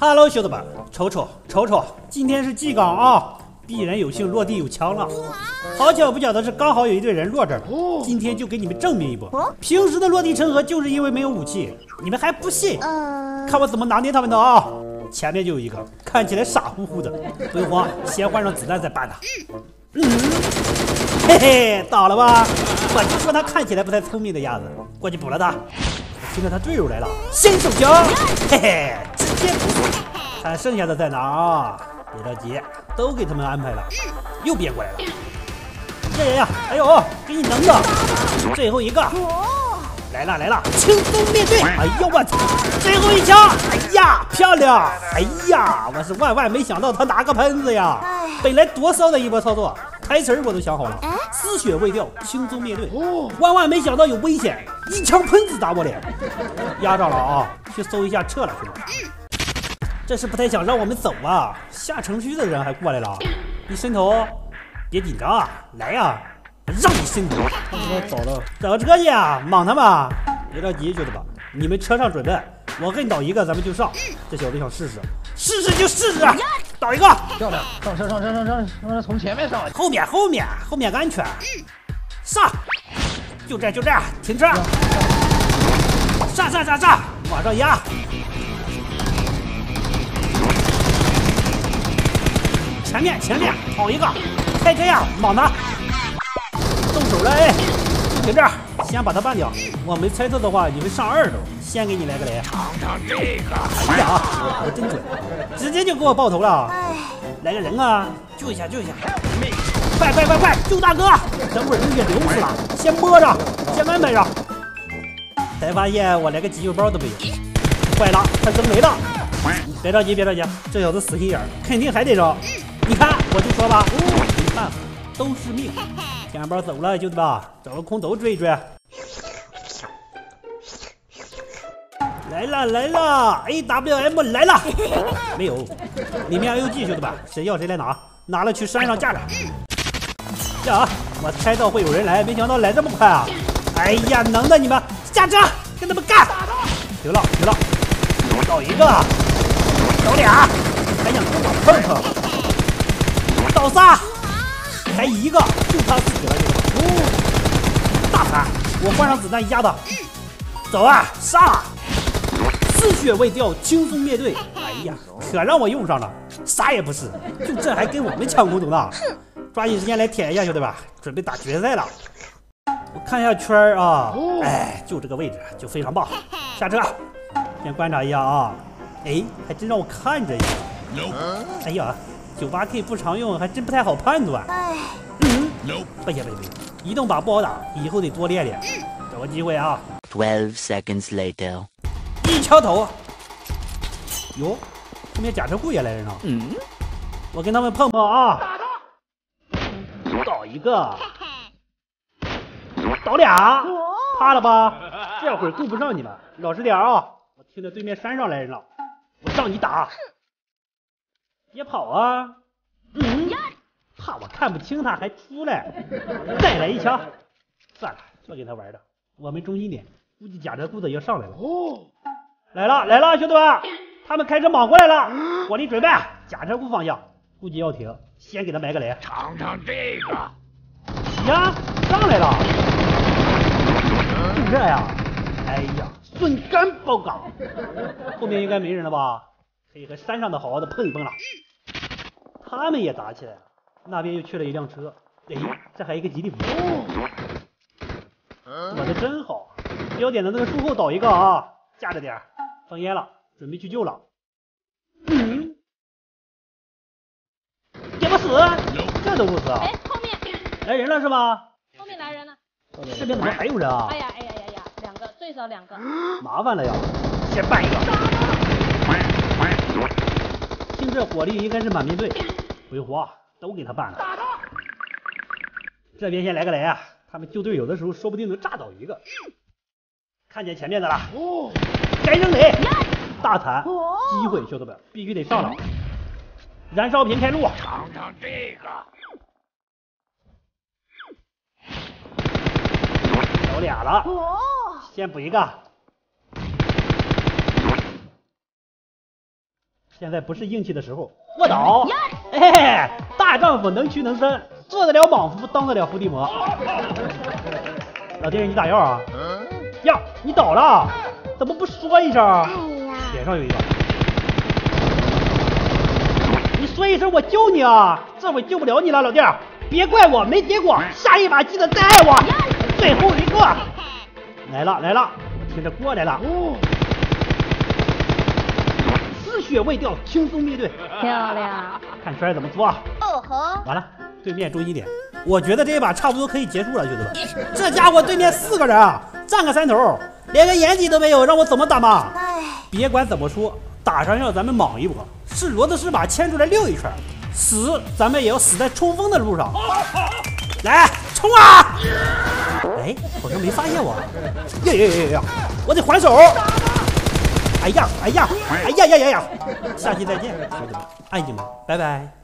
Hello，兄弟们，瞅瞅瞅瞅，今天是 G 港啊，必然有幸落地有枪了。好巧不巧的是，刚好有一队人落这儿了。今天就给你们证明一波，平时的落地成盒就是因为没有武器，你们还不信？看我怎么拿捏他们的啊！前面就有一个，看起来傻乎乎的，不用慌，先换上子弹再办他。嗯，嘿嘿，倒了吧？我就说他看起来不太聪明的样子，过去补了他。听到他队友来了，先手枪，嘿嘿，直接补死。看剩下的在哪啊？别着急，都给他们安排了。又变过来了，这人呀，哎呦，给你能的，最后一个。来了来了，轻松面对！哎呦我操，最后一枪！哎呀，漂亮！哎呀，我是万万没想到他拿个喷子呀！本来多骚的一波操作，台词我都想好了，丝血未掉，轻松面对。万万没想到有危险，一枪喷子打我脸，压着了啊！去搜一下，撤了兄弟。这是不太想让我们走啊！下城区的人还过来了，你伸头，别紧张啊，来呀！让你心疼，我走了，找车去啊！莽他们，别着急，兄弟们，你们车上准备，我给你倒一个，咱们就上。这小子想试试，试试就试试，倒一个，漂亮！上车，上车，上车，上从前面上，后面，后面，后面安全，上，就这，就这，停车，上上上上，往上压，前面前面跑一个，开车呀，莽他。动手了哎！停这儿，先把他办掉。我没猜错的话，你们上二楼，先给你来个雷。尝尝这个！哎呀，我真准，直接就给我爆头了。来个人啊，救一下，救一下！快快快快，救大哥！等会儿人给流死了，先摸着，先安排上。才发现我连个急救包都没有，坏了，他扔没了！别着急，别着急，这小子死心眼，肯定还得扔。你看，我就说吧，没办法，都是命。天包走了，兄弟们，找个空投追一追。来了来了，A W M 来了，没有，里面 L G，兄弟们，谁要谁来拿，拿了去山上架着。呀，我猜到会有人来，没想到来这么快啊！哎呀，能的你们，下车跟他们干！行了行了，倒一个，倒俩，还想跟我碰碰？倒仨。还一个，就他自己了，兄弟们！大残，我换上子弹压他。走啊，上！丝血未掉，轻松灭队。哎呀，可让我用上了，啥也不是，就这还跟我们抢空投呢。抓紧时间来舔一下，兄弟们，准备打决赛了。我看一下圈儿啊，哎，就这个位置，就非常棒。下车，先观察一下啊。哎，还真让我看着一下。哎呀。九八 K 不常用，还真不太好判断。嗯，不行不行不行，移动靶不好打，以后得多练练。找个机会啊。Twelve seconds later，一枪头。哟，后面假车库也来人了。嗯，我跟他们碰碰啊。打他！倒一个，倒俩，怕了吧？这会儿顾不上你们，老实点啊！我听着对面山上来人了，我让你打。别跑啊！嗯，怕我看不清他还出来，再来一枪。算了，就给他玩的。我们中心点，估计假车库的要上来了。哦，来了来了，兄弟们，他们开车莽过来了，火力准备，假车库方向，估计要停，先给他埋个雷。尝尝这个。呀，上来了。就这呀？哎呀，笋干爆缸。后面应该没人了吧？可以和山上的好好的碰一碰了。他们也打起来了，那边又去了一辆车。哎，这还一个吉利服。躲的真好。标点的那个树后倒一个啊，架着点，放烟了，准备去救了。嗯，也不死，这都不死啊。哎，后面来人了是吧？后面来人了。这边怎么还有人啊？哎呀哎呀呀呀，两个，最少两个。麻烦了呀，先办一个。听这火力应该是满编队，不用慌，都给他办了。打他这边先来个雷啊！他们救队友的时候，说不定能炸倒一个。看见前面的了，哦该扔雷，大残，机会，兄弟们必须得上了。燃烧瓶开路，尝尝这个，有俩了，先补一个。现在不是硬气的时候。卧倒，嘿嘿，大丈夫能屈能伸，做得了莽夫，当得了伏地魔。老弟，你打药啊？呀，你倒了，怎么不说一声？脸上有一个。你说一声，我救你啊！这回救不了你了，老弟，别怪我没结果，下一把记得再爱我。最后一个，来了来了，我听着过来了。丝血未掉，轻松灭队。漂亮。看圈怎么做？哦吼。完了，对面注意点。我觉得这一把差不多可以结束了，兄弟们。这家伙对面四个人啊，占个山头，连个掩体都没有，让我怎么打嘛？哎，别管怎么说，打上要咱们莽一波。是骡子是马牵出来溜一圈，死咱们也要死在冲锋的路上。来冲啊！哎，好像没发现我。呀呀呀呀！我得还手。哎呀哎呀哎呀呀呀呀！下期再见，兄弟们，爱你们，拜拜。